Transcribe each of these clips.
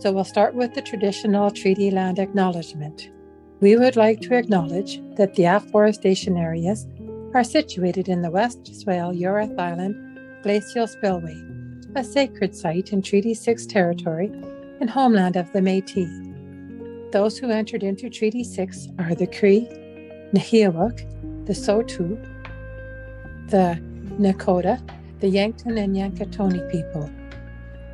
So we'll start with the traditional treaty land acknowledgement. We would like to acknowledge that the afforestation areas are situated in the West Swale Yorath Island Glacial Spillway, a sacred site in Treaty 6 territory and homeland of the Métis. Those who entered into Treaty 6 are the Cree, Nehiyawak, the Saulteaux, the Nakota, the Yankton and Yanktonai people.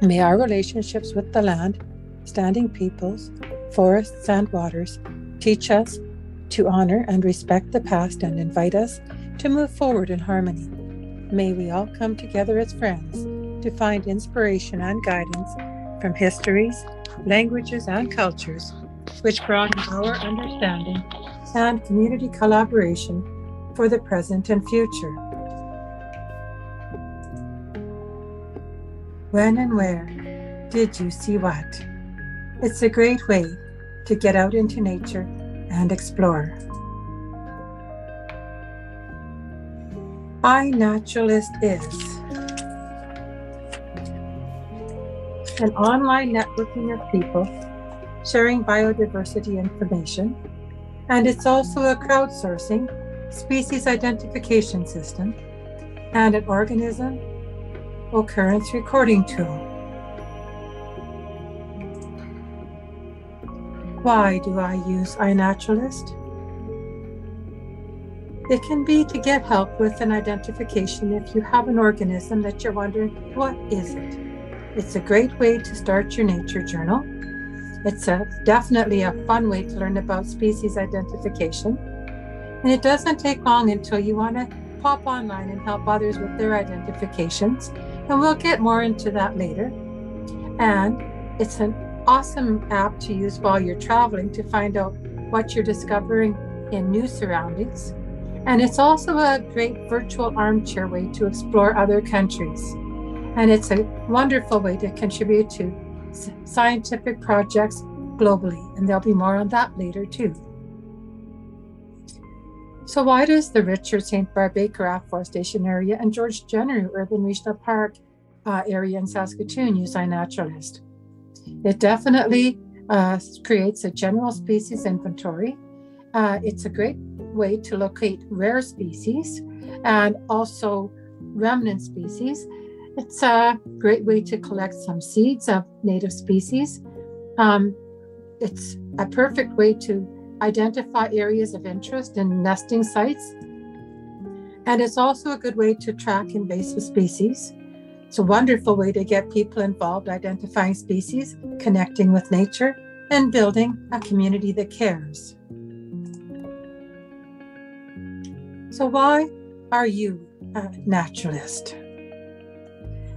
May our relationships with the land, standing peoples, forests, and waters teach us to honor and respect the past and invite us to move forward in harmony. May we all come together as friends to find inspiration and guidance from histories, languages, and cultures which broaden our understanding and community collaboration for the present and future. When and where did you see what? It's a great way to get out into nature and explore. iNaturalist is an online networking of people sharing biodiversity information, and it's also a crowdsourcing species identification system and an organism occurrence recording tool. Why do I use iNaturalist? It can be to get help with an identification if you have an organism that you're wondering, what is it? It's a great way to start your nature journal. It's a, definitely a fun way to learn about species identification. And it doesn't take long until you want to pop online and help others with their identifications. And we'll get more into that later. And it's an awesome app to use while you're traveling to find out what you're discovering in new surroundings. And it's also a great virtual armchair way to explore other countries. And it's a wonderful way to contribute to scientific projects globally. And there'll be more on that later, too. So, why does the Richard St. Barbe Baker Afforestation Area and George Genereux Urban Regional Park uh, area in Saskatoon use iNaturalist? It definitely uh, creates a general species inventory. Uh, it's a great way to locate rare species and also remnant species. It's a great way to collect some seeds of native species. Um, it's a perfect way to identify areas of interest and nesting sites. And it's also a good way to track invasive species. It's a wonderful way to get people involved identifying species, connecting with nature, and building a community that cares. So, why are you a naturalist?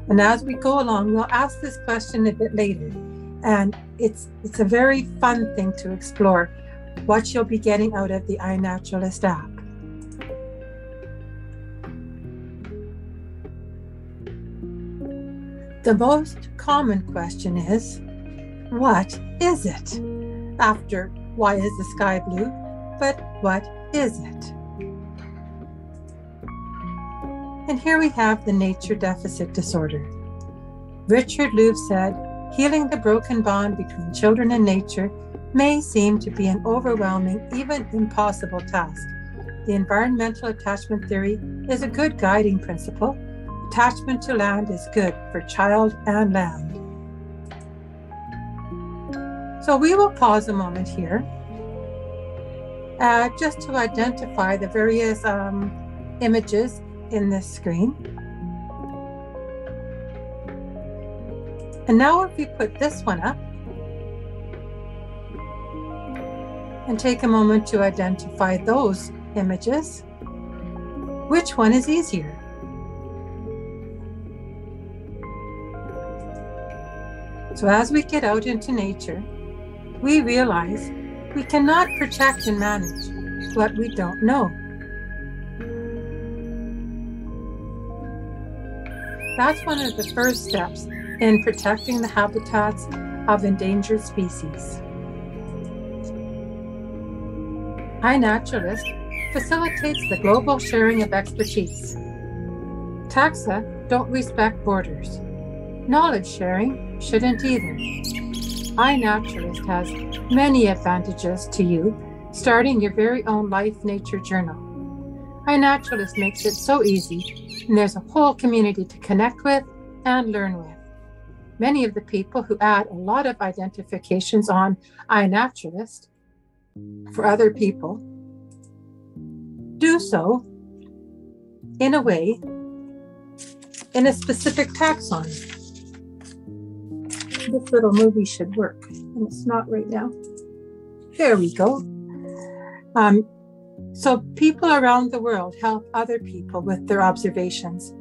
And as we go along, we'll ask this question a bit later. And it's it's a very fun thing to explore what you'll be getting out of the iNaturalist app. The most common question is, what is it? After why is the sky blue? But what is it? And here we have the nature deficit disorder. Richard Louv said, healing the broken bond between children and nature may seem to be an overwhelming, even impossible task. The environmental attachment theory is a good guiding principle. Attachment to land is good for child and land. So we will pause a moment here uh, just to identify the various um, images in this screen. And now if we put this one up and take a moment to identify those images, which one is easier? So as we get out into nature, we realize we cannot protect and manage what we don't know. That's one of the first steps in protecting the habitats of endangered species. iNaturalist facilitates the global sharing of expertise. Taxa don't respect borders. Knowledge sharing shouldn't either. iNaturalist has many advantages to you starting your very own life nature journal. iNaturalist makes it so easy, and there's a whole community to connect with and learn with. Many of the people who add a lot of identifications on iNaturalist for other people do so in a way in a specific taxon. This little movie should work, and it's not right now. There we go. Um, so, people around the world help other people with their observations,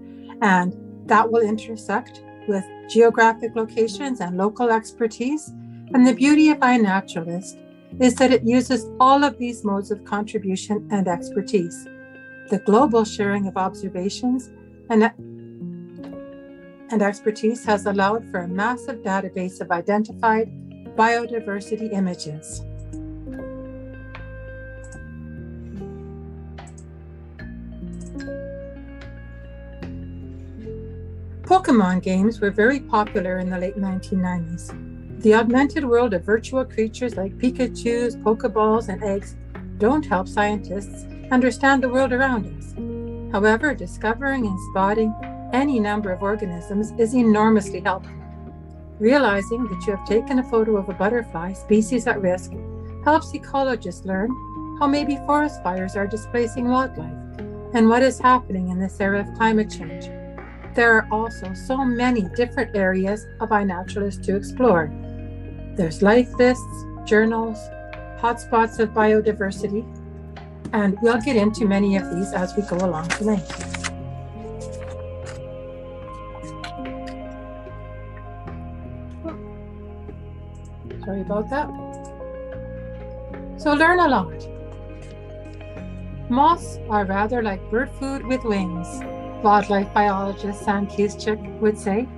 and that will intersect with geographic locations and local expertise. And the beauty of iNaturalist is that it uses all of these modes of contribution and expertise. The global sharing of observations and, and expertise has allowed for a massive database of identified biodiversity images. Pokemon games were very popular in the late 1990s. The augmented world of virtual creatures like Pikachus, Pokeballs, and eggs don't help scientists understand the world around us. However, discovering and spotting any number of organisms is enormously helpful. Realizing that you have taken a photo of a butterfly species at risk helps ecologists learn how maybe forest fires are displacing wildlife and what is happening in this era of climate change. There are also so many different areas of iNaturalist to explore. There's life lists, journals, hotspots of biodiversity, and we'll get into many of these as we go along tonight. About that. So learn a lot. Moths are rather like bird food with wings wildlife biologist Sam Kieschnick would say,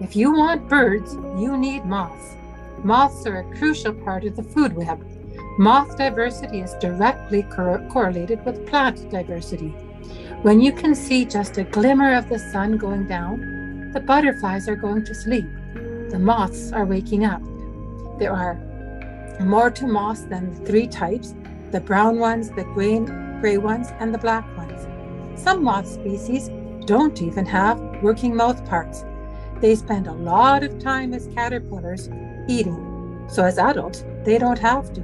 if you want birds, you need moths. Moths are a crucial part of the food web. Moth diversity is directly cor- correlated with plant diversity. When you can see just a glimmer of the sun going down, the butterflies are going to sleep. The moths are waking up. There are more to moths than the three types the brown ones, the gray, gray ones, and the black ones. Some moth species don't even have working mouth parts. They spend a lot of time as caterpillars eating, so as adults, they don't have to.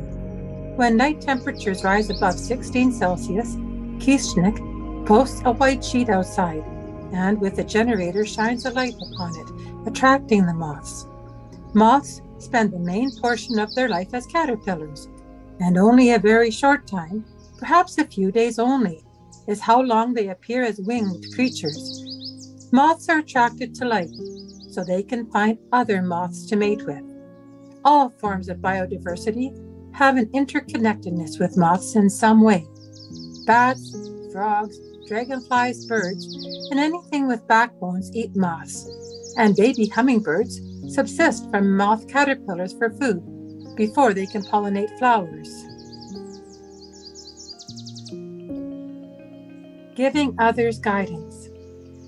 When night temperatures rise above 16 Celsius, Kieschnick posts a white sheet outside and with a generator shines a light upon it, attracting the moths. Moths spend the main portion of their life as caterpillars, and only a very short time, perhaps a few days only, is how long they appear as winged creatures. Moths are attracted to light, so they can find other moths to mate with. All forms of biodiversity have an interconnectedness with moths in some way. Bats, frogs, dragonflies, birds, and anything with backbones eat moths. And baby hummingbirds subsist from moth caterpillars for food before they can pollinate flowers. Giving others guidance.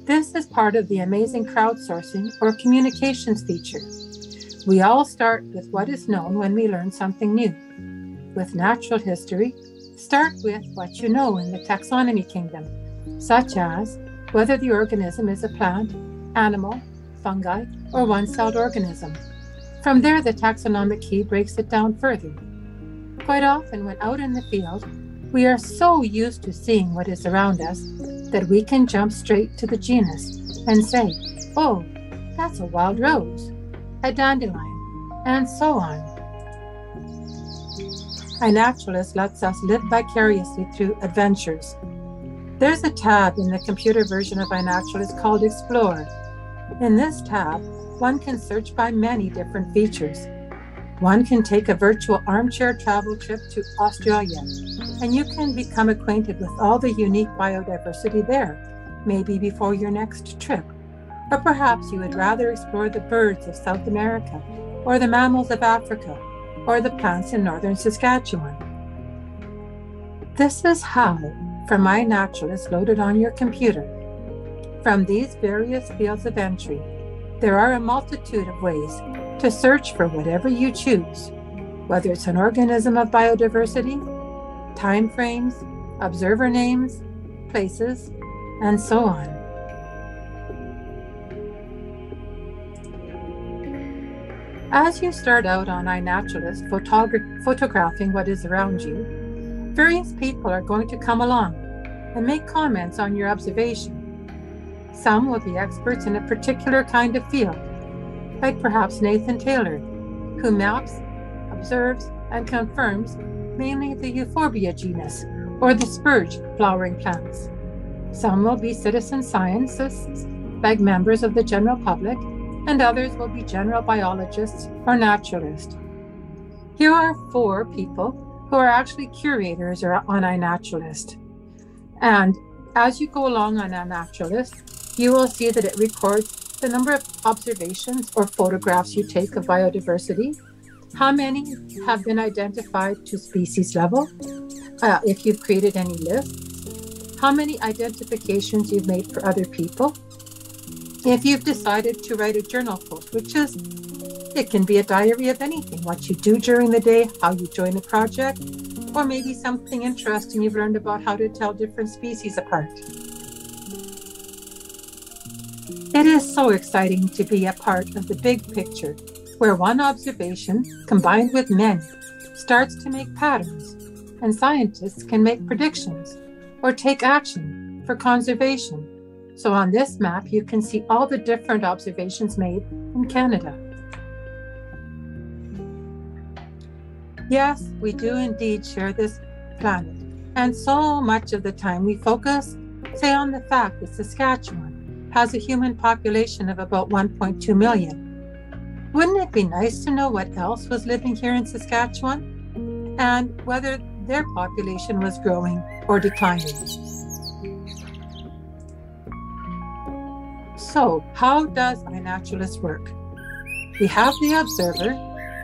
This is part of the amazing crowdsourcing or communications feature. We all start with what is known when we learn something new. With natural history, start with what you know in the taxonomy kingdom, such as whether the organism is a plant, animal, fungi, or one celled organism. From there, the taxonomic key breaks it down further. Quite often, when out in the field, we are so used to seeing what is around us that we can jump straight to the genus and say, oh, that's a wild rose, a dandelion, and so on. A naturalist lets us live vicariously through adventures. There's a tab in the computer version of iNaturalist called Explore. In this tab, one can search by many different features. One can take a virtual armchair travel trip to Australia, and you can become acquainted with all the unique biodiversity there, maybe before your next trip. Or perhaps you would rather explore the birds of South America, or the mammals of Africa, or the plants in northern Saskatchewan. This is how, from iNaturalist loaded on your computer. From these various fields of entry, there are a multitude of ways to search for whatever you choose, whether it's an organism of biodiversity, time frames, observer names, places, and so on. As you start out on iNaturalist photogra- photographing what is around you, various people are going to come along and make comments on your observation. Some will be experts in a particular kind of field, like perhaps Nathan Taylor, who maps, observes, and confirms mainly the Euphorbia genus or the spurge flowering plants. Some will be citizen scientists, like members of the general public, and others will be general biologists or naturalists. Here are four people who are actually curators or on iNaturalist. And as you go along on iNaturalist, you will see that it records the number of observations or photographs you take of biodiversity, how many have been identified to species level, uh, if you've created any lists, how many identifications you've made for other people, if you've decided to write a journal post, which is it can be a diary of anything what you do during the day, how you join a project, or maybe something interesting you've learned about how to tell different species apart. It is so exciting to be a part of the big picture where one observation, combined with many, starts to make patterns, and scientists can make predictions or take action for conservation. So, on this map, you can see all the different observations made in Canada. Yes, we do indeed share this planet, and so much of the time we focus, say, on the fact that Saskatchewan has a human population of about 1.2 million wouldn't it be nice to know what else was living here in Saskatchewan and whether their population was growing or declining? So, how does iNaturalist work? We have the observer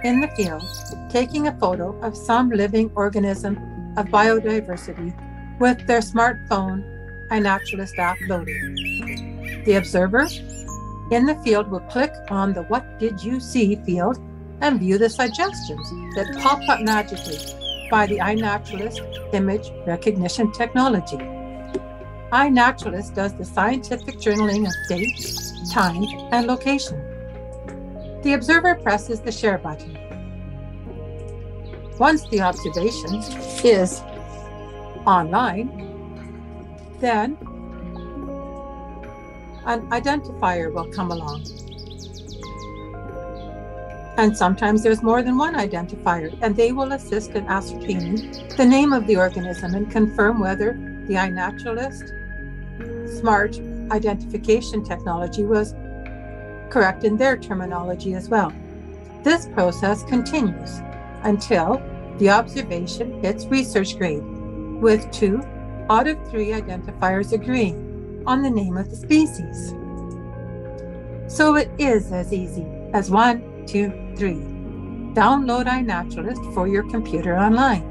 in the field taking a photo of some living organism of biodiversity with their smartphone iNaturalist app loaded. The observer in the field will click on the What Did You See field and view the suggestions that pop up magically by the iNaturalist image recognition technology. iNaturalist does the scientific journaling of date, time, and location. The observer presses the share button. Once the observation is online, then an identifier will come along. And sometimes there's more than one identifier, and they will assist in ascertaining the name of the organism and confirm whether the iNaturalist smart identification technology was correct in their terminology as well. This process continues until the observation hits research grade, with two out of three identifiers agreeing on the name of the species. So it is as easy as one, two, three. Download iNaturalist for your computer online.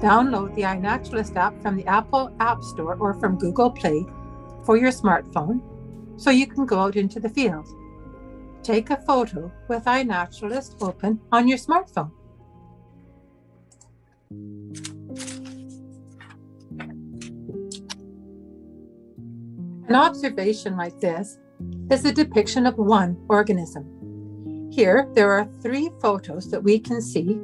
Download the iNaturalist app from the Apple App Store or from Google Play for your smartphone so you can go out into the field. Take a photo with iNaturalist open on your smartphone. An observation like this is a depiction of one organism. Here, there are three photos that we can see.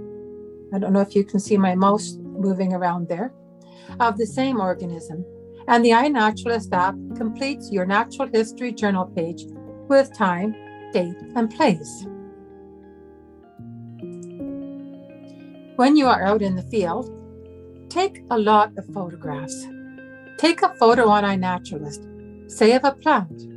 I don't know if you can see my mouse moving around there, of the same organism. And the iNaturalist app completes your natural history journal page with time, date, and place. When you are out in the field, take a lot of photographs. Take a photo on iNaturalist say of a plant.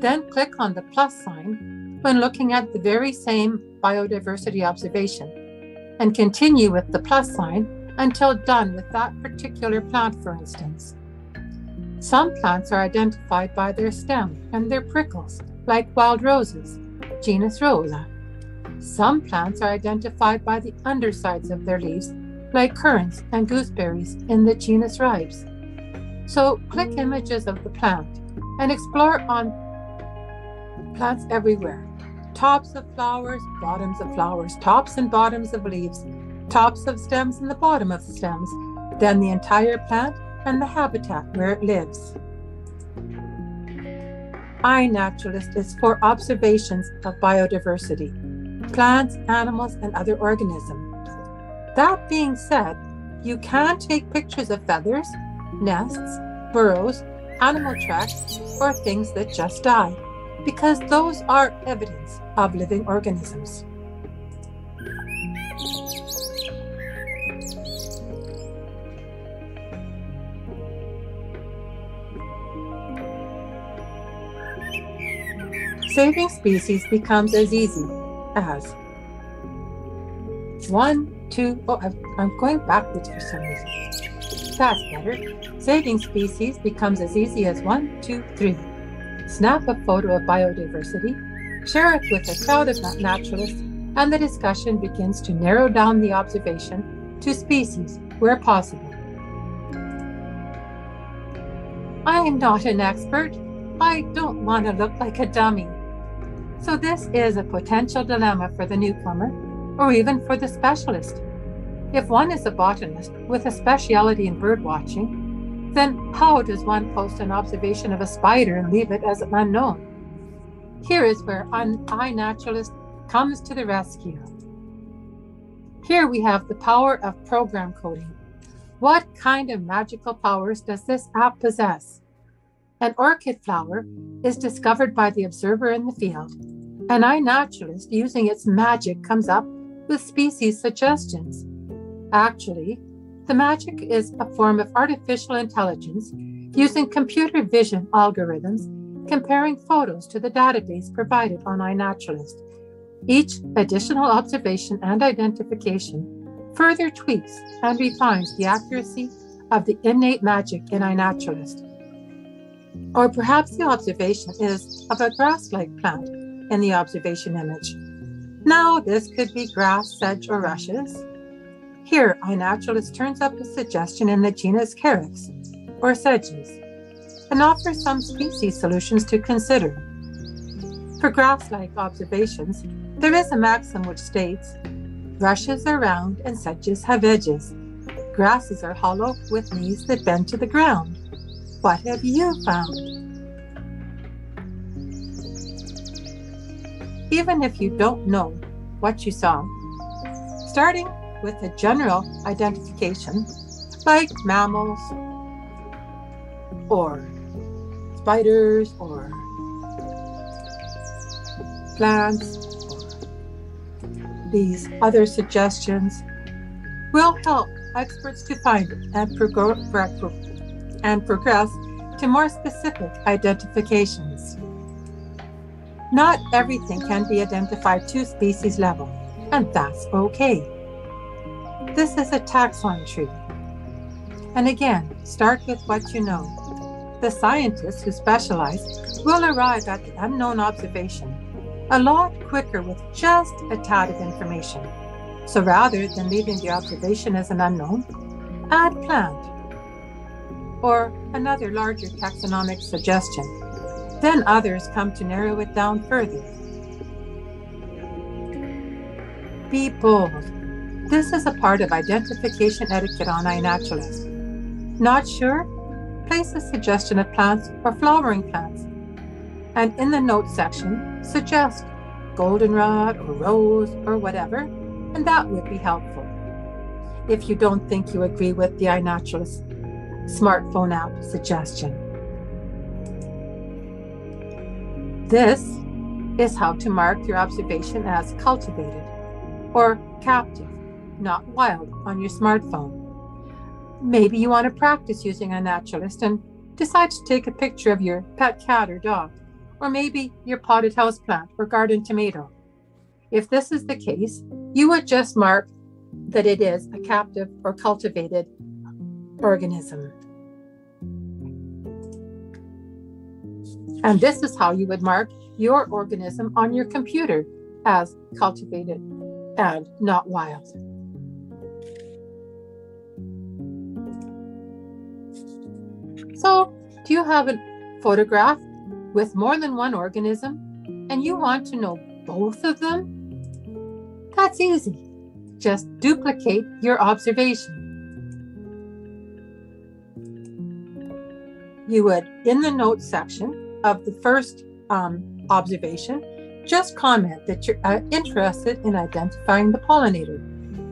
Then click on the plus sign when looking at the very same biodiversity observation and continue with the plus sign until done with that particular plant, for instance. Some plants are identified by their stem and their prickles, like wild roses, genus Rosa. Some plants are identified by the undersides of their leaves, like currants and gooseberries in the genus Ribes. So click images of the plant and explore on plants everywhere tops of flowers, bottoms of flowers, tops and bottoms of leaves, tops of stems and the bottom of stems, then the entire plant and the habitat where it lives. iNaturalist is for observations of biodiversity, plants, animals, and other organisms. That being said, you can take pictures of feathers, nests, burrows, animal tracks, or things that just died, because those are evidence of living organisms. Saving species becomes as easy as one, two, oh, I'm going backwards for some reason. That's better. Saving species becomes as easy as one, two, three. Snap a photo of biodiversity, share it with a crowd of naturalists, and the discussion begins to narrow down the observation to species where possible. I am not an expert. I don't want to look like a dummy. So, this is a potential dilemma for the newcomer or even for the specialist. If one is a botanist with a speciality in bird watching, then how does one post an observation of a spider and leave it as unknown? Here is where an iNaturalist comes to the rescue. Here we have the power of program coding. What kind of magical powers does this app possess? An orchid flower is discovered by the observer in the field. An iNaturalist, using its magic, comes up with species suggestions. Actually, the magic is a form of artificial intelligence using computer vision algorithms comparing photos to the database provided on iNaturalist. Each additional observation and identification further tweaks and refines the accuracy of the innate magic in iNaturalist. Or perhaps the observation is of a grass like plant in the observation image. Now, this could be grass, sedge, or rushes. Here, iNaturalist turns up a suggestion in the genus Carex, or sedges, and offers some species solutions to consider. For grass like observations, there is a maxim which states rushes are round and sedges have edges. Grasses are hollow with knees that bend to the ground. What have you found? even if you don't know what you saw. Starting with a general identification, like mammals, or spiders, or plants, these other suggestions will help experts to find and, prog- and progress to more specific identifications. Not everything can be identified to species level, and that's okay. This is a taxon tree. And again, start with what you know. The scientists who specialize will arrive at the unknown observation a lot quicker with just a tad of information. So rather than leaving the observation as an unknown, add plant or another larger taxonomic suggestion then others come to narrow it down further. Be bold. This is a part of identification etiquette on iNaturalist. Not sure? Place a suggestion of plants or flowering plants. And in the notes section, suggest goldenrod or rose or whatever, and that would be helpful. If you don't think you agree with the iNaturalist smartphone app suggestion. This is how to mark your observation as cultivated or captive, not wild, on your smartphone. Maybe you want to practice using iNaturalist and decide to take a picture of your pet cat or dog, or maybe your potted houseplant or garden tomato. If this is the case, you would just mark that it is a captive or cultivated organism. And this is how you would mark your organism on your computer as cultivated and not wild. So, do you have a photograph with more than one organism and you want to know both of them? That's easy. Just duplicate your observation. You would, in the notes section of the first um, observation, just comment that you're uh, interested in identifying the pollinator.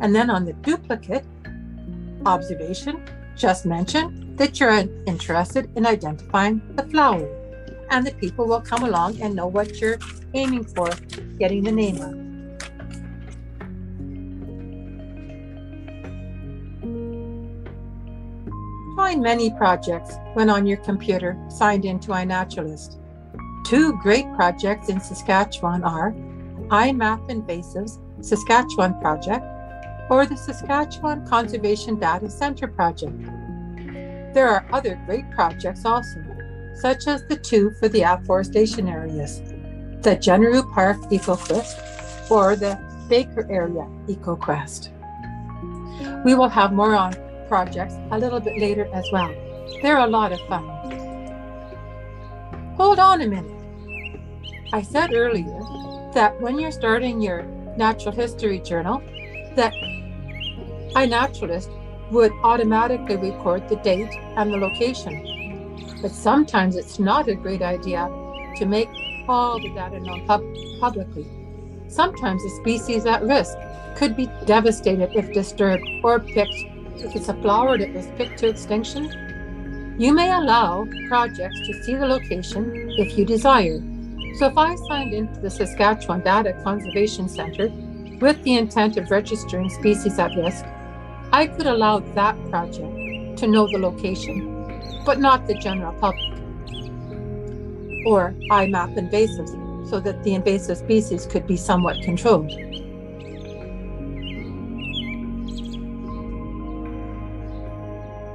And then on the duplicate observation, just mention that you're interested in identifying the flower. And the people will come along and know what you're aiming for, getting the name of. Join many projects when on your computer signed into iNaturalist. Two great projects in Saskatchewan are IMAP Invasives Saskatchewan Project or the Saskatchewan Conservation Data Center Project. There are other great projects also, such as the two for the afforestation areas, the Genereux Park EcoQuest or the Baker Area EcoQuest. We will have more on projects a little bit later as well. They're a lot of fun. Hold on a minute. I said earlier that when you're starting your natural history journal, that iNaturalist would automatically record the date and the location. But sometimes it's not a great idea to make all the data known pub- publicly. Sometimes a species at risk could be devastated if disturbed or picked if it's a flower that was picked to extinction. You may allow projects to see the location if you desire. So if I signed into the Saskatchewan Data Conservation Centre with the intent of registering species at risk, I could allow that project to know the location, but not the general public. Or IMAP invasives so that the invasive species could be somewhat controlled.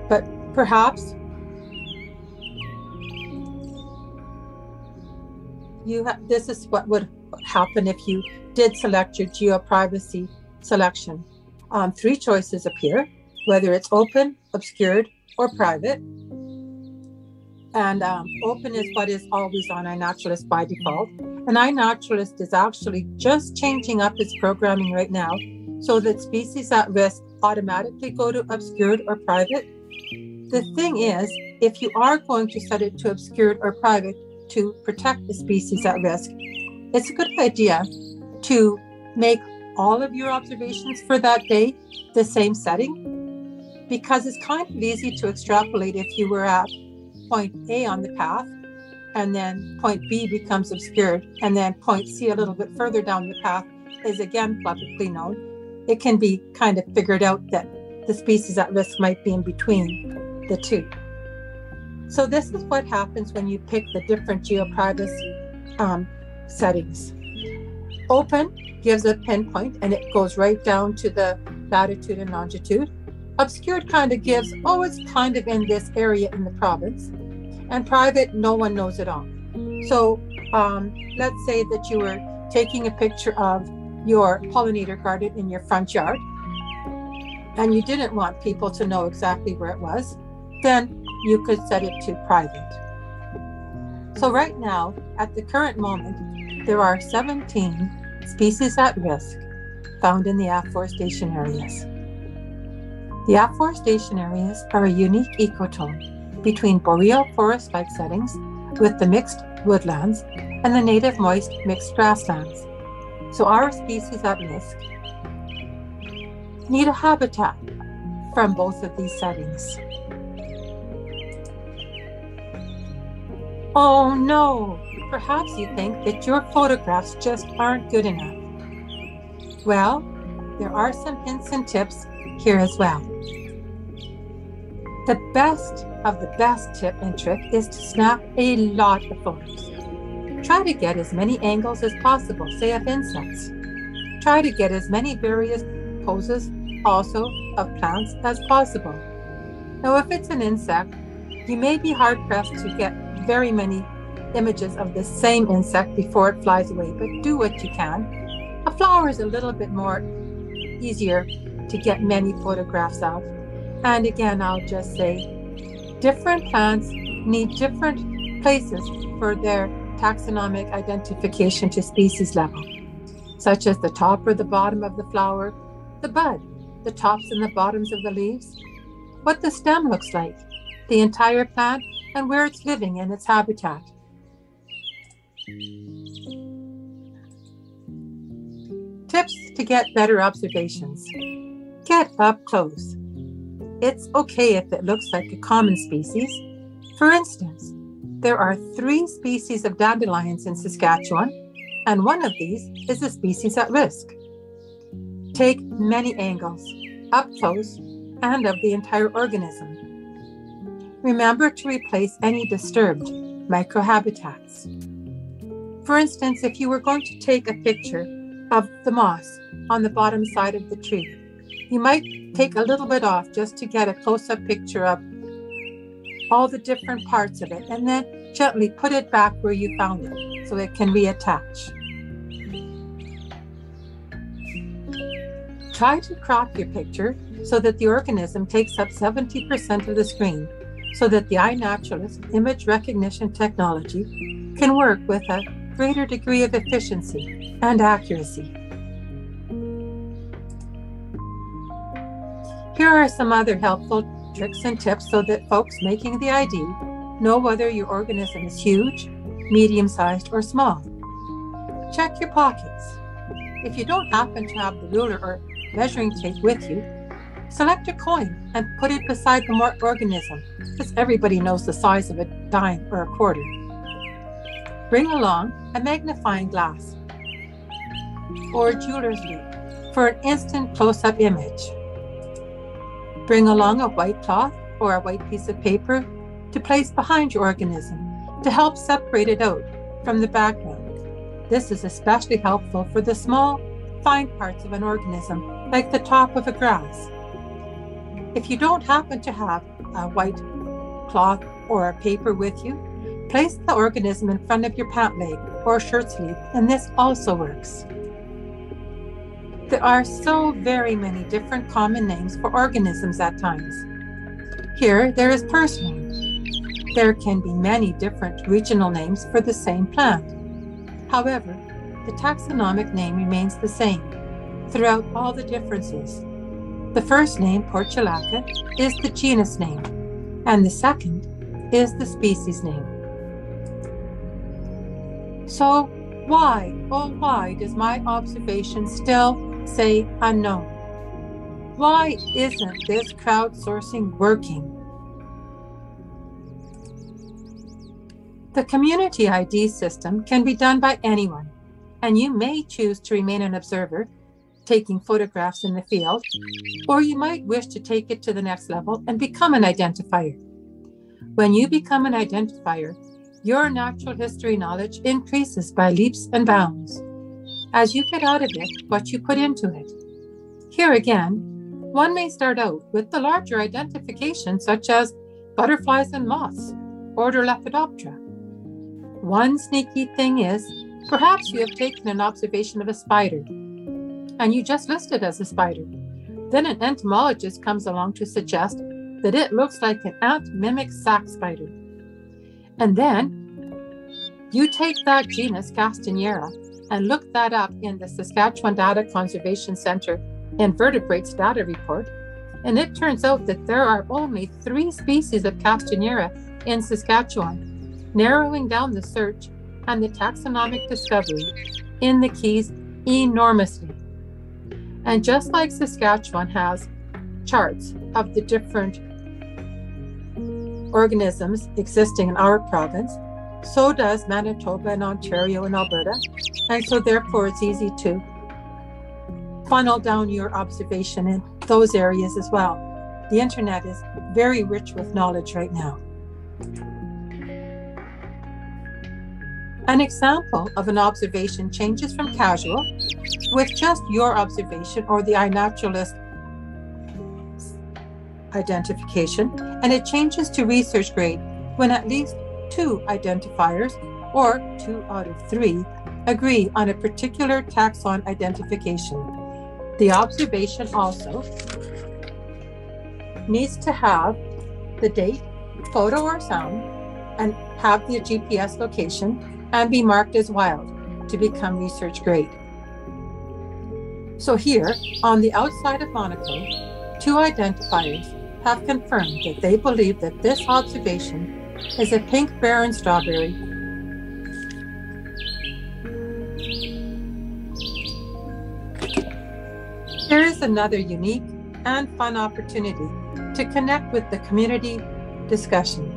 But perhaps you ha- this is what would happen if you did select your geoprivacy selection. Um, three choices appear, whether it's open, obscured, or private. And um, open is what is always on iNaturalist by default. And iNaturalist is actually just changing up its programming right now so that species at risk automatically go to obscured or private. The thing is, if you are going to set it to obscured or private, to protect the species at risk, it's a good idea to make all of your observations for that day the same setting because it's kind of easy to extrapolate if you were at point A on the path and then point B becomes obscured and then point C a little bit further down the path is again publicly known. It can be kind of figured out that the species at risk might be in between the two. So this is what happens when you pick the different geoprivacy um, settings. Open gives a pinpoint and it goes right down to the latitude and longitude. Obscured kind of gives, oh, it's kind of in this area in the province. And private, no one knows it all. So um, let's say that you were taking a picture of your pollinator garden in your front yard and you didn't want people to know exactly where it was, then you could set it to private. So right now, at the current moment, there are 17 species at risk found in the afforestation areas. The afforestation areas are a unique ecotone between boreal forest-like settings with the mixed woodlands and the native moist mixed grasslands. So our species at risk need a habitat from both of these settings. Oh no! Perhaps you think that your photographs just aren't good enough. Well, there are some hints and tips here as well. The best of the best tip and trick is to snap a lot of photos. Try to get as many angles as possible, say of insects. Try to get as many various poses also of plants as possible. Now, if it's an insect, you may be hard pressed to get very many images of the same insect before it flies away, but do what you can. A flower is a little bit more easier to get many photographs of. And again, I'll just say different plants need different places for their taxonomic identification to species level. such as the top or the bottom of the flower, the bud, the tops and the bottoms of the leaves, what the stem looks like, the entire plant, and where it's living in its habitat. Tips to get better observations. Get up close. It's okay if it looks like a common species. For instance, there are three species of dandelions in Saskatchewan, and one of these is a species at risk. Take many angles, up close, and of the entire organism. Remember to replace any disturbed microhabitats. For instance, if you were going to take a picture of the moss on the bottom side of the tree, you might take a little bit off just to get a close up picture of all the different parts of it and then gently put it back where you found it so it can reattach. Try to crop your picture so that the organism takes up 70% of the screen so that the iNaturalist image recognition technology can work with a greater degree of efficiency and accuracy. Here are some other helpful tricks and tips so that folks making the ID know whether your organism is huge, medium sized, or small. Check your pockets. If you don't happen to have the ruler or measuring tape with you, select a coin and put it beside the marked organism, because everybody knows the size of a dime or a quarter. Bring along a magnifying glass or a jeweler's loupe for an instant close up image. Bring along a white cloth or a white piece of paper to place behind your organism to help separate it out from the background. This is especially helpful for the small, fine parts of an organism, like the top of a grass. If you don't happen to have a white cloth or a paper with you, place the organism in front of your pant leg or shirt sleeve, and this also works. There are so very many different common names for organisms at times. Here, there is purslane. There can be many different regional names for the same plant. However, the taxonomic name remains the same throughout all the differences. The first name, Portulaca, is the genus name, and the second is the species name. So, why, oh, why does my observation still say unknown? Why isn't this crowdsourcing working? The community ID system can be done by anyone, and you may choose to remain an observer, taking photographs in the field, or you might wish to take it to the next level and become an identifier. When you become an identifier, your natural history knowledge increases by leaps and bounds as you get out of it what you put into it. Here again, one may start out with the larger identification, such as butterflies and moths, order Lepidoptera. One sneaky thing is, perhaps you have taken an observation of a spider, and you just list it as a spider. Then an entomologist comes along to suggest that it looks like an ant mimic sac spider. And then you take that genus Castianeira and look that up in the Saskatchewan Data Conservation Center Invertebrates Data Report. And it turns out that there are only three species of Castianeira in Saskatchewan, narrowing down the search and the taxonomic discovery in the Keys enormously. And just like Saskatchewan has charts of the different organisms existing in our province, so does Manitoba and Ontario and Alberta. And so, therefore, it's easy to funnel down your observation in those areas as well. The internet is very rich with knowledge right now. An example of an observation changes from casual with just your observation or the iNaturalist identification, and it changes to research grade when at least two identifiers, or two out of three, agree on a particular taxon identification. The observation also needs to have the date, photo, or sound, and have the GPS location and be marked as wild to become research grade. So here, on the outside of Monaco, two identifiers have confirmed that they believe that this observation is a pink barren strawberry. Here is another unique and fun opportunity to connect with the community discussion.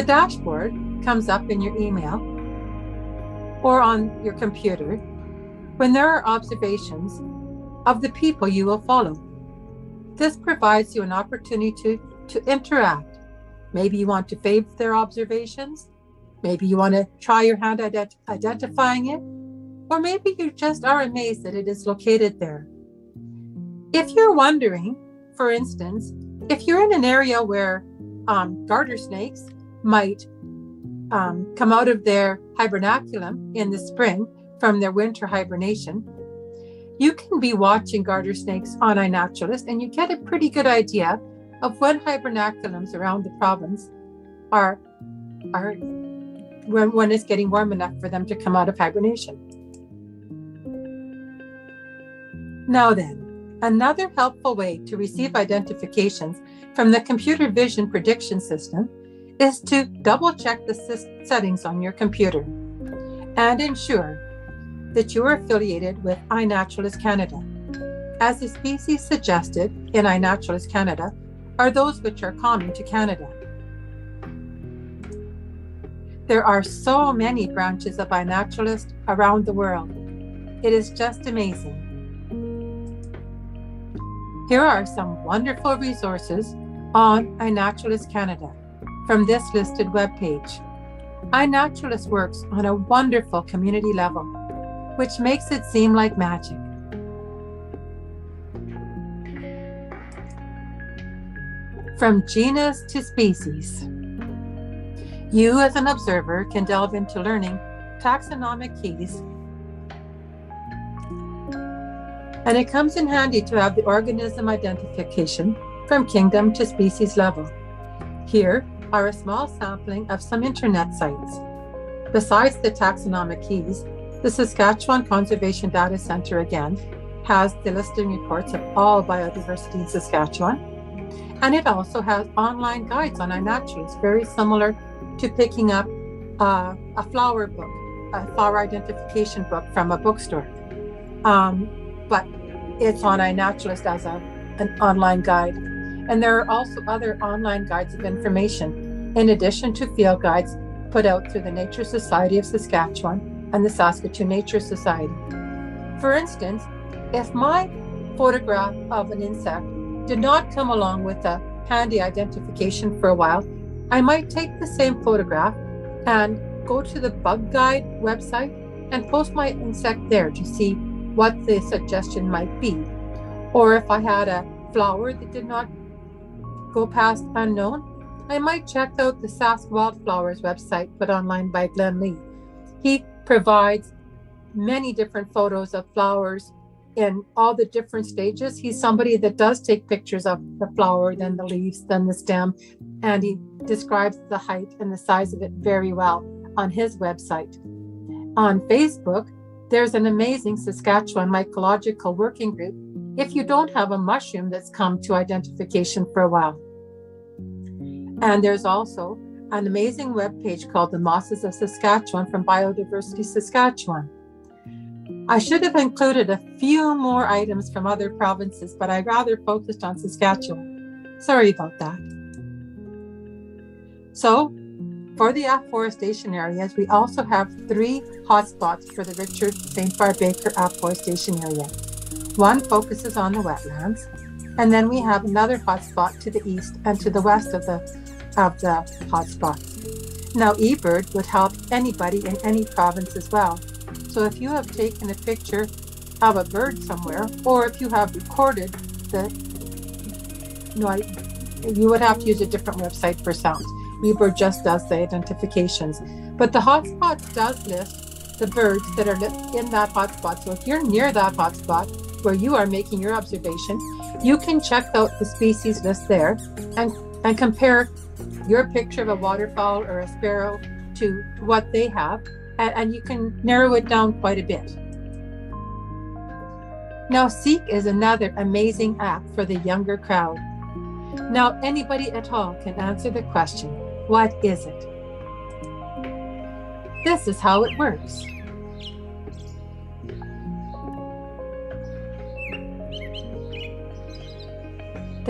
The dashboard comes up in your email or on your computer when there are observations of the people you will follow. This provides you an opportunity to, to interact. Maybe you want to favorite their observations. Maybe you want to try your hand at ident- identifying it. Or maybe you just are amazed that it is located there. If you're wondering, for instance, if you're in an area where um, garter snakes might um, come out of their hibernaculum in the spring from their winter hibernation, you can be watching garter snakes on iNaturalist and you get a pretty good idea of when hibernaculums around the province are, are when, when it's getting warm enough for them to come out of hibernation. Now then, another helpful way to receive identifications from the computer vision prediction system is to double check the settings on your computer and ensure that you are affiliated with iNaturalist Canada. As the species suggested in iNaturalist Canada are those which are common to Canada. There are so many branches of iNaturalist around the world. It is just amazing. Here are some wonderful resources on iNaturalist Canada from this listed webpage. iNaturalist works on a wonderful community level, which makes it seem like magic. From genus to species. You, as an observer, can delve into learning taxonomic keys. And it comes in handy to have the organism identification from kingdom to species level. Here, are a small sampling of some internet sites. Besides the taxonomic keys, the Saskatchewan Conservation Data Centre again has the listing reports of all biodiversity in Saskatchewan. And it also has online guides on iNaturalist, very similar to picking up uh, a flower book, a flower identification book from a bookstore. Um, but it's on iNaturalist as a, an online guide. And there are also other online guides of information, in addition to field guides put out through the Nature Society of Saskatchewan and the Saskatoon Nature Society. For instance, if my photograph of an insect did not come along with a handy identification for a while, I might take the same photograph and go to the bug guide website and post my insect there to see what the suggestion might be. Or if I had a flower that did not go past unknown, I might check out the Sask Wildflowers website put online by Glenn Lee. He provides many different photos of flowers in all the different stages. He's somebody that does take pictures of the flower, then the leaves, then the stem, and he describes the height and the size of it very well on his website. On Facebook, there's an amazing Saskatchewan mycological working group if you don't have a mushroom that's come to identification for a while. And there's also an amazing web page called The Mosses of Saskatchewan from Biodiversity Saskatchewan. I should have included a few more items from other provinces, but I rather focused on Saskatchewan. Sorry about that. So, for the afforestation areas, we also have three hotspots for the Richard St. Barbe Baker afforestation area. One focuses on the wetlands, and then we have another hotspot to the east and to the west of the of the hotspots. Now, eBird would help anybody in any province as well. So if you have taken a picture of a bird somewhere, or if you have recorded the, I, you would have to use a different website for sounds. eBird just does the identifications, but the hotspot does list the birds that are in that hotspot. So if you're near that hotspot, where you are making your observation, You can check out the species list there and, and compare your picture of a waterfowl or a sparrow to what they have, and, and you can narrow it down quite a bit. Now, Seek is another amazing app for the younger crowd. Now, anybody at all can answer the question what is it? This is how it works.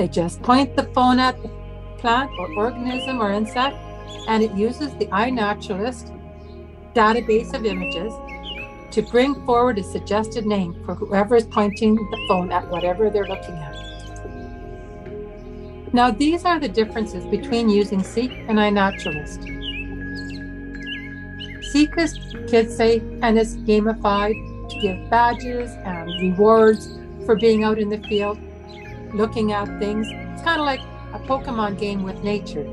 They just point the phone at the plant or organism or insect, and it uses the iNaturalist database of images to bring forward a suggested name for whoever is pointing the phone at whatever they're looking at. Now, these are the differences between using Seek and iNaturalist. Seek is, kids say, and it's gamified to give badges and rewards for being out in the field, looking at things. It's kind of like a Pokemon game with nature.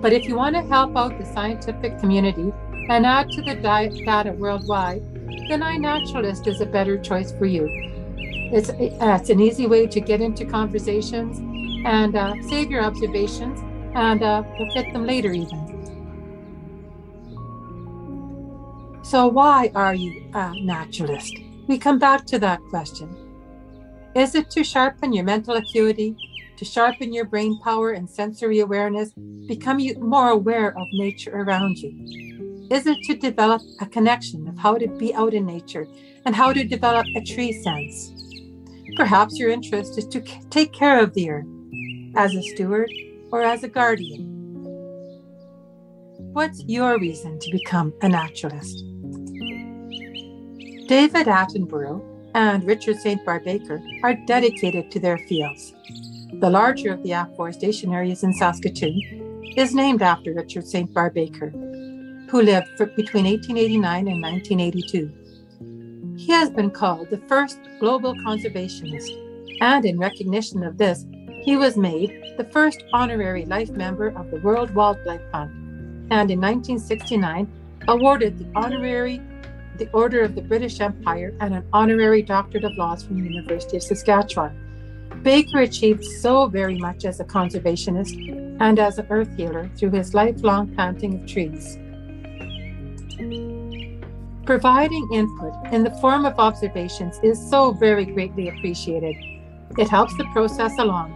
But if you want to help out the scientific community and add to the data worldwide, then iNaturalist is a better choice for you. It's, it's an easy way to get into conversations and uh, save your observations and uh, look at them later even. So why are you a naturalist? We come back to that question. Is it to sharpen your mental acuity, to sharpen your brain power and sensory awareness, become you more aware of nature around you? Is it to develop a connection of how to be out in nature and how to develop a tree sense? Perhaps your interest is to take care of the earth as a steward or as a guardian. What's your reason to become a naturalist? David Attenborough and Richard St. Barbe Baker are dedicated to their fields. The larger of the afforestation areas in Saskatoon is named after Richard St. Barbe Baker, who lived between 1889 and 1982. He has been called the first global conservationist, and in recognition of this, he was made the first honorary life member of the World Wildlife Fund, and in 1969 awarded the honorary the Order of the British Empire and an honorary doctorate of laws from the University of Saskatchewan. Baker achieved so very much as a conservationist and as an earth healer through his lifelong planting of trees. Providing input in the form of observations is so very greatly appreciated. It helps the process along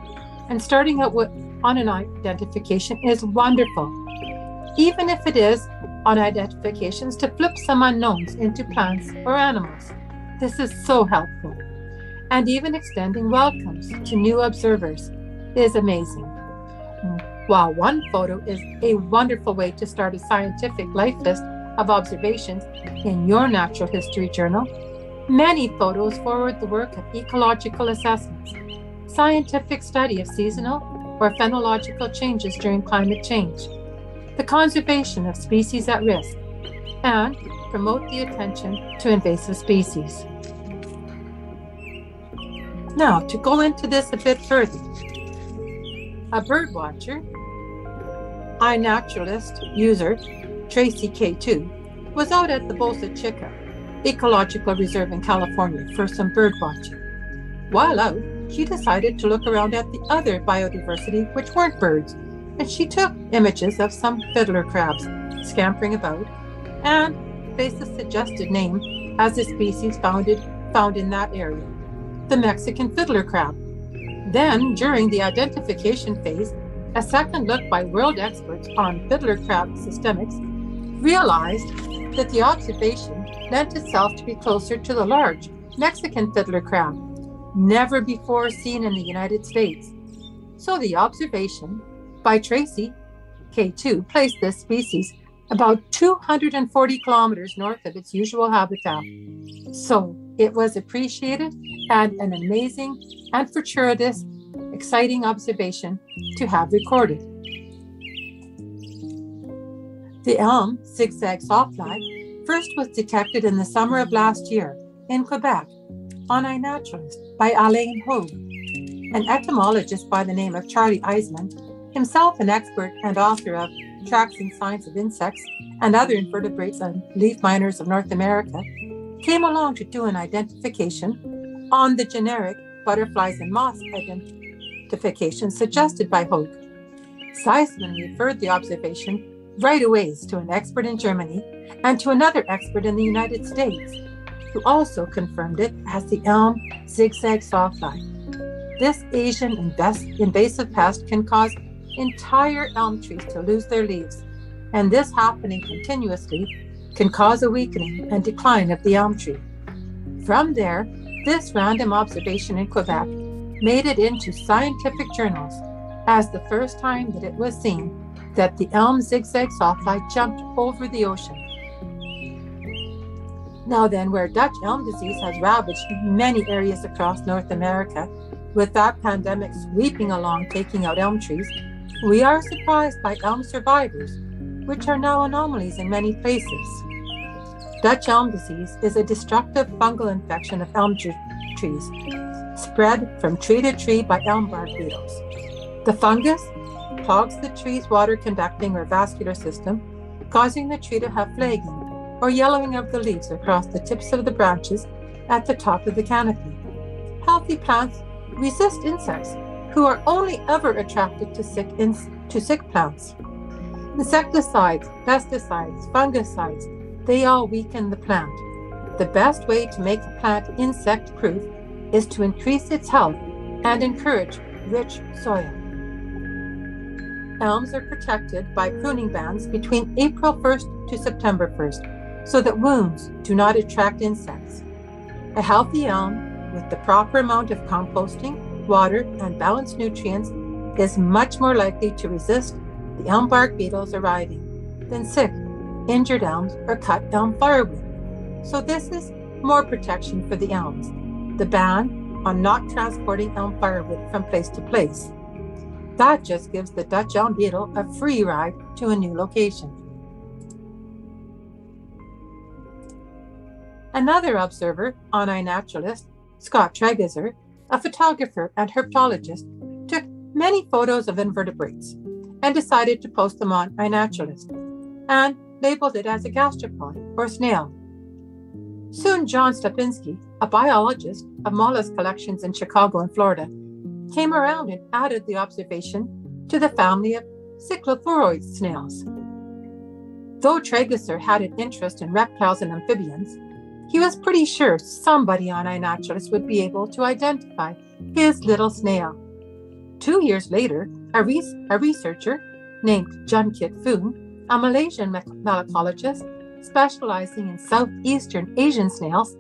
and starting out with on an identification is wonderful, even if it is on identifications to flip some unknowns into plants or animals. This is so helpful. And even extending welcomes to new observers is amazing. While one photo is a wonderful way to start a scientific life list of observations in your natural history journal, many photos forward the work of ecological assessments scientific study of seasonal or phenological changes during climate change, the conservation of species at risk, and promote the attention to invasive species. Now, to go into this a bit further, a bird watcher, iNaturalist user Tracy K2 was out at the Bolsa Chica Ecological Reserve in California for some bird watching. While out, she decided to look around at the other biodiversity, which weren't birds, and she took images of some fiddler crabs scampering about and placed a suggested name as a species founded, found in that area the Mexican fiddler crab. Then, during the identification phase, a second look by world experts on fiddler crab systemics realized that the observation lent itself to be closer to the large Mexican fiddler crab never before seen in the United States. So the observation by Tracy K2 placed this species about 240 kilometers north of its usual habitat. So it was appreciated and an amazing and fortuitous, exciting observation to have recorded. The elm zigzag sawfly first was detected in the summer of last year in Quebec on iNaturalist by Alain Hogue, an entomologist by the name of Charley Eiseman, himself an expert and author of Tracks and Signs of Insects and Other Invertebrates and Leaf Miners of North America, came along to do an identification on the generic butterflies and moths identification suggested by Hogue. Eiseman referred the observation right away to an expert in Germany and to another expert in the United States, who also confirmed it as the elm zigzag sawfly. This Asian invasive pest can cause entire elm trees to lose their leaves, and this happening continuously can cause a weakening and decline of the elm tree. From there, this random observation in Quebec made it into scientific journals as the first time that it was seen that the elm zigzag sawfly jumped over the ocean. Now, then, where Dutch elm disease has ravaged many areas across North America, with that pandemic sweeping along, taking out elm trees, we are surprised by elm survivors, which are now anomalies in many places. Dutch elm disease is a destructive fungal infection of elm trees, spread from tree to tree by elm bark beetles. The fungus clogs the tree's water conducting or vascular system, causing the tree to have flagging or yellowing of the leaves across the tips of the branches at the top of the canopy. Healthy plants resist insects who are only ever attracted to sick, in- to sick plants. Insecticides, pesticides, fungicides, they all weaken the plant. The best way to make a plant insect proof is to increase its health and encourage rich soil. Elms are protected by pruning bands between April 1st to September 1st so that wounds do not attract insects. A healthy elm with the proper amount of composting, water, and balanced nutrients is much more likely to resist the elm bark beetles arriving than sick, injured elms or cut elm firewood. So, this is more protection for the elms. The ban on not transporting elm firewood from place to place. That just gives the Dutch elm beetle a free ride to a new location. Another observer, on iNaturalist, Scott Trageser, a photographer and herpetologist, took many photos of invertebrates and decided to post them on iNaturalist and labeled it as a gastropod or snail. Soon, John Slapcinsky, a biologist of mollusk collections in Chicago and Florida, came around and added the observation to the family of cyclophoroid snails. Though Trageser had an interest in reptiles and amphibians, he was pretty sure somebody on iNaturalist would be able to identify his little snail. Two years later, a, a researcher named Junn Kitt Foon, a Malaysian malacologist specializing in southeastern Asian snails,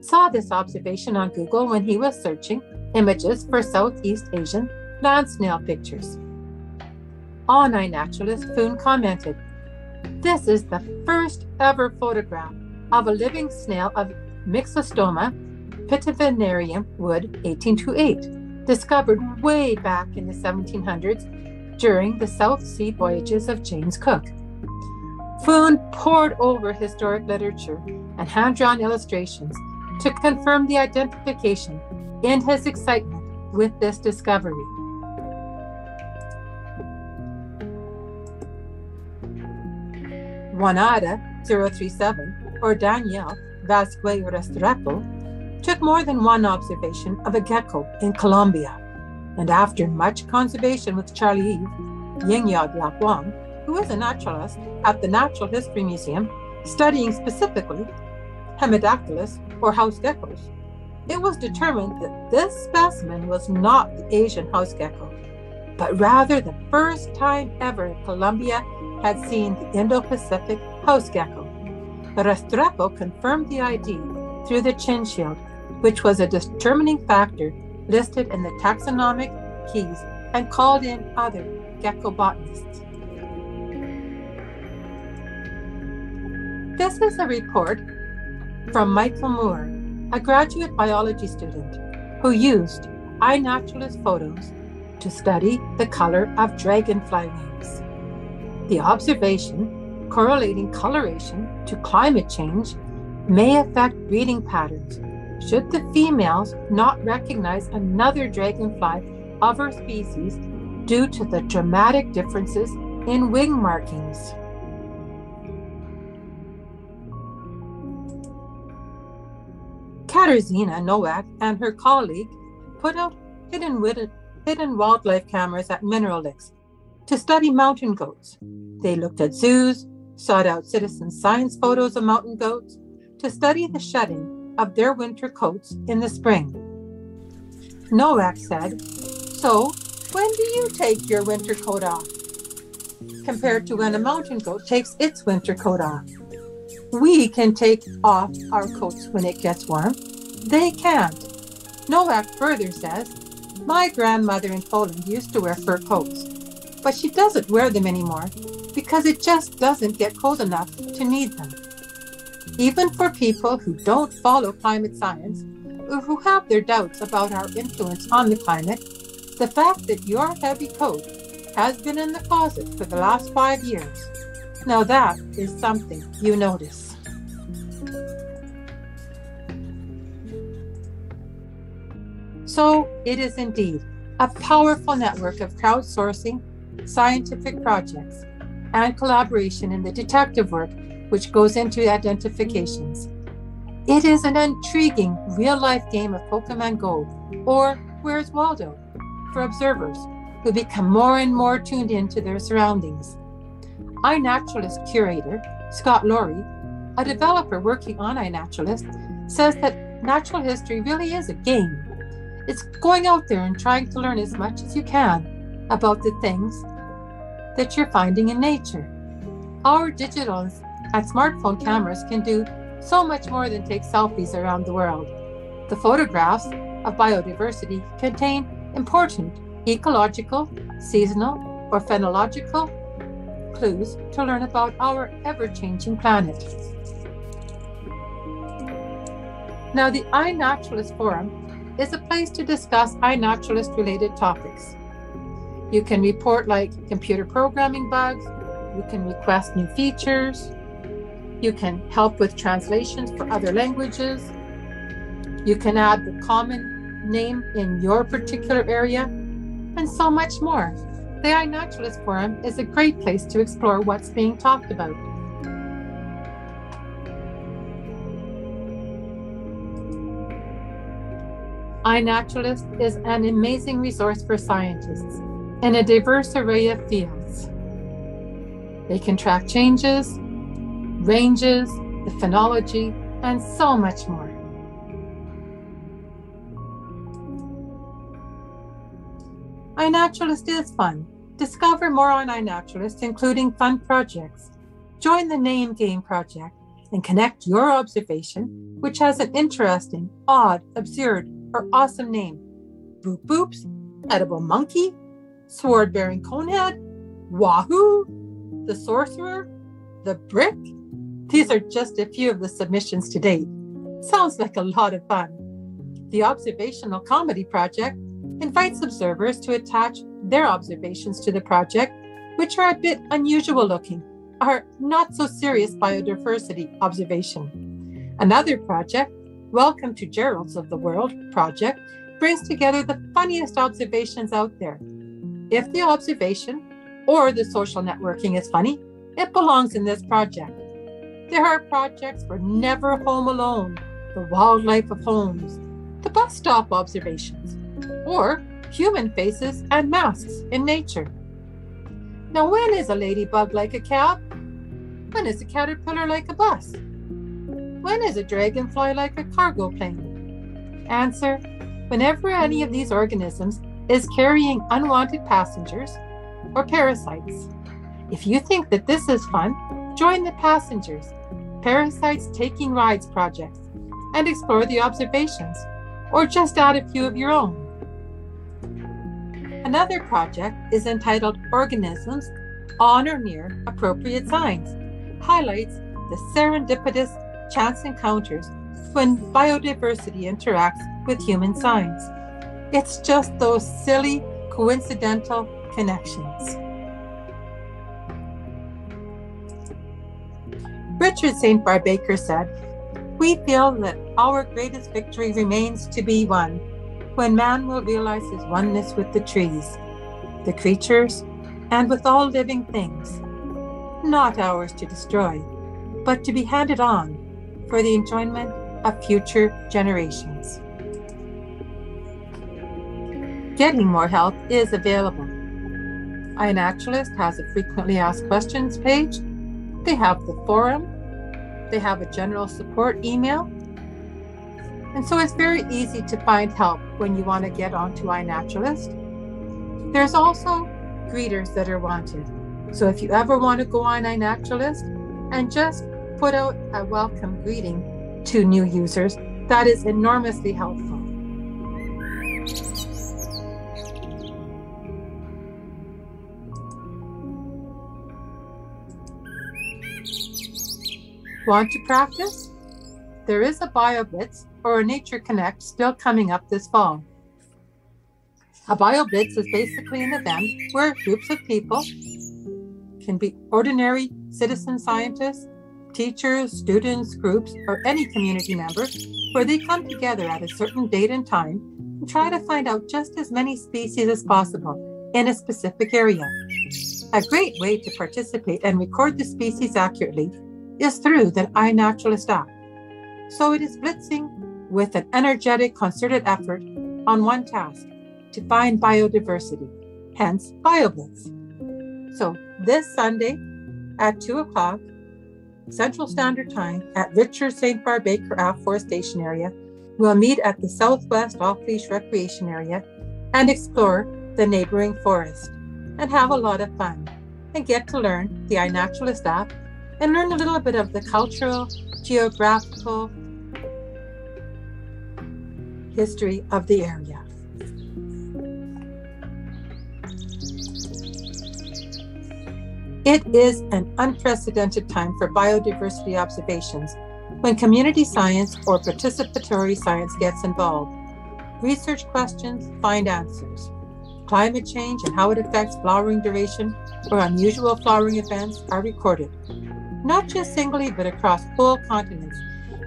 saw this observation on Google when he was searching images for Southeast Asian land snail pictures. On iNaturalist, Foon commented, This is the first ever photograph of a living snail of Myxostoma petiverianum wood 1828, discovered way back in the 1700s during the South Sea voyages of James Cook. Foon pored over historic literature and hand drawn illustrations to confirm the identification in his excitement with this discovery. Juanada 037 or Daniel Vasquez Restrepo, took more than one observation of a gecko in Colombia. And after much conservation with Charlie Eve, Yingyao Lakwang, who is a naturalist at the Natural History Museum, studying specifically Hemidactylus or house geckos, it was determined that this specimen was not the Asian house gecko, but rather the first time ever Colombia had seen the Indo Pacific house gecko. Restrepo confirmed the ID through the chin shield, which was a determining factor listed in the taxonomic keys and called in other gecko botanists. This is a report from Michael Moore, a graduate biology student who used iNaturalist photos to study the color of dragonfly wings. The observation correlating coloration to climate change may affect breeding patterns should the females not recognize another dragonfly of her species due to the dramatic differences in wing markings. Katarzyna Nowak and her colleague put out hidden, hidden wildlife cameras at mineral licks to study mountain goats. They looked at zoos, sought out citizen science photos of mountain goats to study the shedding of their winter coats in the spring. Nowak said, So, when do you take your winter coat off? Compared to when a mountain goat takes its winter coat off. We can take off our coats when it gets warm. They can't. Nowak further says, My grandmother in Poland used to wear fur coats, but she doesn't wear them anymore because it just doesn't get cold enough to need them. Even for people who don't follow climate science or who have their doubts about our influence on the climate, the fact that your heavy coat has been in the closet for the last five years, now that is something you notice. So it is indeed a powerful network of crowdsourcing, scientific projects, and collaboration in the detective work which goes into identifications. It is an intriguing real life game of Pokemon Go or Where's Waldo for observers who become more and more tuned into their surroundings. iNaturalist curator Scott Loarie, a developer working on iNaturalist, says that natural history really is a game. It's going out there and trying to learn as much as you can about the things that you're finding in nature. Our digital and smartphone cameras can do so much more than take selfies around the world. The photographs of biodiversity contain important ecological, seasonal, or phenological clues to learn about our ever changing planet. Now, the iNaturalist Forum is a place to discuss iNaturalist related topics. You can report like computer programming bugs, you can request new features, you can help with translations for other languages, you can add the common name in your particular area, and so much more. The iNaturalist Forum is a great place to explore what's being talked about. iNaturalist is an amazing resource for scientists in a diverse array of fields. They can track changes, ranges, the phenology, and so much more. iNaturalist is fun. Discover more on iNaturalist, including fun projects. Join the Name Game project and connect your observation, which has an interesting, odd, absurd, or awesome name. Boop Boops, Edible Monkey, Sword Bearing Conehead, Wahoo, The Sorcerer, The Brick. These are just a few of the submissions to date. Sounds like a lot of fun. The Observational Comedy Project invites observers to attach their observations to the project, which are a bit unusual looking, are not so serious biodiversity observation. Another project, Welcome to Gerald's of the World project, brings together the funniest observations out there. If the observation or the social networking is funny, it belongs in this project. There are projects for Never Home Alone, the wildlife of homes, the bus stop observations, or human faces and masks in nature. Now, when is a ladybug like a cab? When is a caterpillar like a bus? When is a dragonfly like a cargo plane? Answer Whenever any of these organisms is carrying unwanted passengers or parasites. If you think that this is fun, join the Passengers, Parasites Taking Rides project and explore the observations, or just add a few of your own. Another project is entitled Organisms on or near Appropriate Signs, highlights the serendipitous chance encounters when biodiversity interacts with human signs. It's just those silly, coincidental connections. Richard St. Barbe Baker said, We feel that our greatest victory remains to be won when man will realize his oneness with the trees, the creatures, and with all living things, not ours to destroy, but to be handed on for the enjoyment of future generations. Getting more help is available. iNaturalist has a frequently asked questions page. They have the forum. They have a general support email. And so it's very easy to find help when you want to get onto iNaturalist. There's also greeters that are wanted. So if you ever want to go on iNaturalist and just put out a welcome greeting to new users, that is enormously helpful. Want to practice? There is a BioBlitz or a Nature Connect still coming up this fall. A BioBlitz is basically an event where groups of people can be ordinary citizen scientists, teachers, students, groups, or any community members, where they come together at a certain date and time and try to find out just as many species as possible in a specific area. A great way to participate and record the species accurately is through the iNaturalist app. So it is blitzing with an energetic, concerted effort on one task to find biodiversity, hence BioBlitz. So this Sunday at 2 o'clock Central Standard Time at Richard St. Barbe Baker Afforestation Area, we'll meet at the Southwest Off Leash Recreation Area and explore the neighboring forest and have a lot of fun and get to learn the iNaturalist app and learn a little bit of the cultural, geographical history of the area. It is an unprecedented time for biodiversity observations when community science or participatory science gets involved. Research questions find answers. Climate change and how it affects flowering duration or unusual flowering events are recorded not just singly but across whole continents,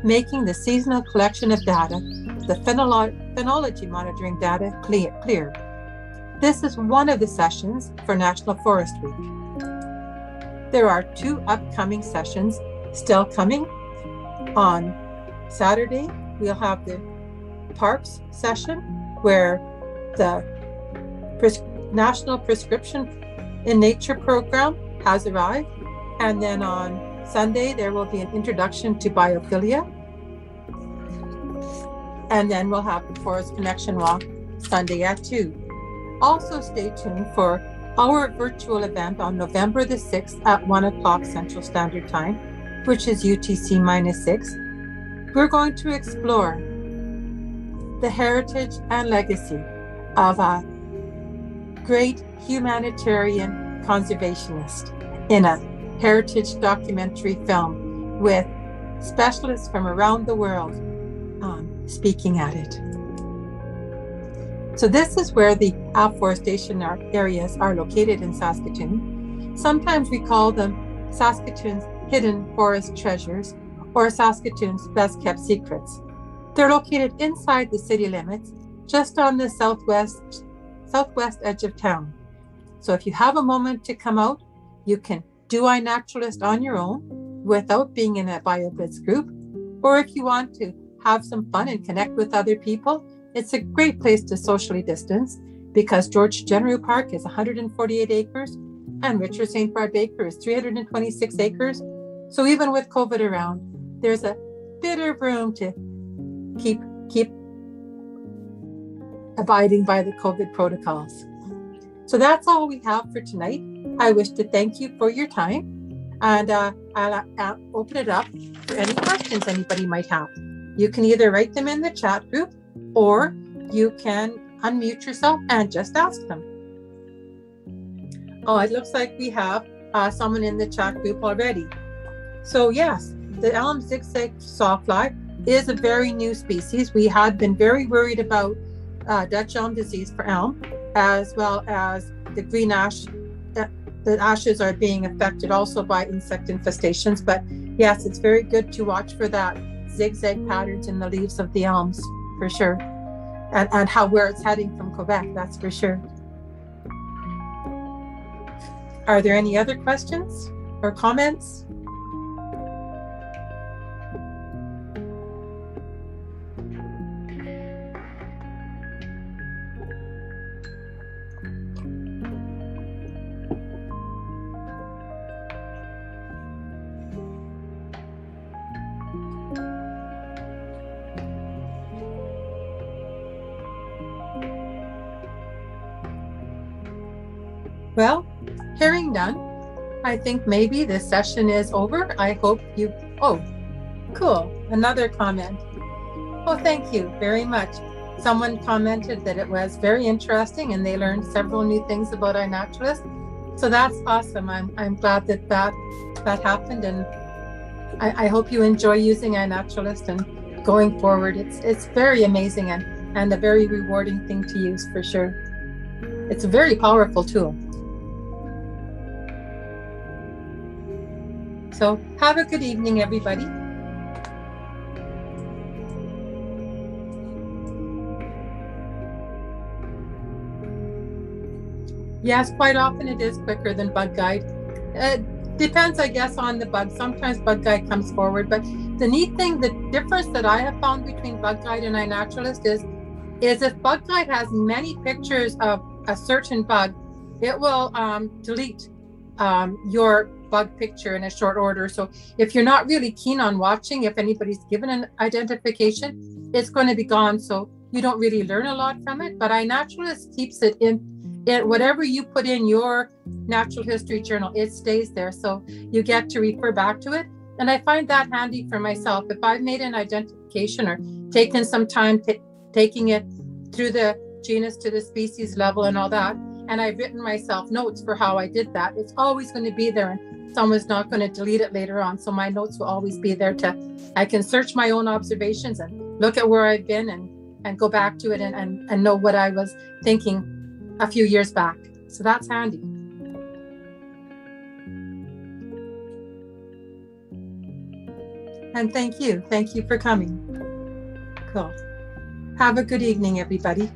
making the seasonal collection of data, the phenolo- phenology monitoring data, clear, clear. This is one of the sessions for National Forest Week. There are two upcoming sessions still coming. On Saturday, we'll have the Parks session where the Pres- National Prescription in Nature program has arrived. And then on Sunday, there will be an introduction to biophilia. And then we'll have the Forest Connection Walk Sunday at 2. Also, stay tuned for our virtual event on November the 6th at 1 o'clock Central Standard Time, which is UTC minus 6. We're going to explore the heritage and legacy of a great humanitarian conservationist in heritage documentary film with specialists from around the world um, speaking at it. So, this is where the afforestation areas are located in Saskatoon. Sometimes we call them Saskatoon's hidden forest treasures or Saskatoon's best kept secrets. They're located inside the city limits, just on the southwest southwest edge of town. So if you have a moment to come out, you can do iNaturalist on your own without being in a BioBlitz group, or if you want to have some fun and connect with other people, it's a great place to socially distance because George Genereux Park is 148 acres and Richard St. Barbe Baker is 326 acres. So even with COVID around, there's a bit of room to keep keep abiding by the COVID protocols. So that's all we have for tonight. I wish to thank you for your time and uh, I'll, I'll open it up for any questions anybody might have. You can either write them in the chat group or you can unmute yourself and just ask them. Oh, it looks like we have uh, someone in the chat group already. So, yes, the elm zigzag sawfly is a very new species. We had been very worried about uh, Dutch elm disease for elm, as well as the green ash the ashes are being affected also by insect infestations. But yes, it's very good to watch for that zigzag patterns in the leaves of the elms for sure. And, and how where it's heading from Quebec, that's for sure. Are there any other questions or comments? Well, hearing none, I think maybe this session is over. I hope you. Oh, cool. Another comment. Oh, thank you very much. Someone commented that it was very interesting and they learned several new things about iNaturalist. So that's awesome. I'm, I'm glad that that, that happened. And I, I hope you enjoy using iNaturalist and going forward. It's, it's very amazing and, and a very rewarding thing to use for sure. It's a very powerful tool. So have a good evening, everybody. Yes, quite often it is quicker than Bug Guide. It depends, I guess, on the bug. Sometimes Bug Guide comes forward, but the neat thing, the difference that I have found between Bug Guide and iNaturalist is, is if Bug Guide has many pictures of a certain bug, it will um, delete um, your bug picture in a short order. So if you're not really keen on watching, if anybody's given an identification, it's going to be gone. So you don't really learn a lot from it. But iNaturalist keeps it in whatever you put in your natural history journal it stays there so you get to refer back to it and i find that handy for myself if i've made an identification or taken some time t- taking it through the genus to the species level and all that and i've written myself notes for how i did that it's always going to be there and someone's not going to delete it later on so my notes will always be there to i can search my own observations and look at where i've been and and go back to it and, and, and know what i was thinking a few years back. So that's handy. And thank you. Thank you for coming. Cool. Have a good evening, everybody.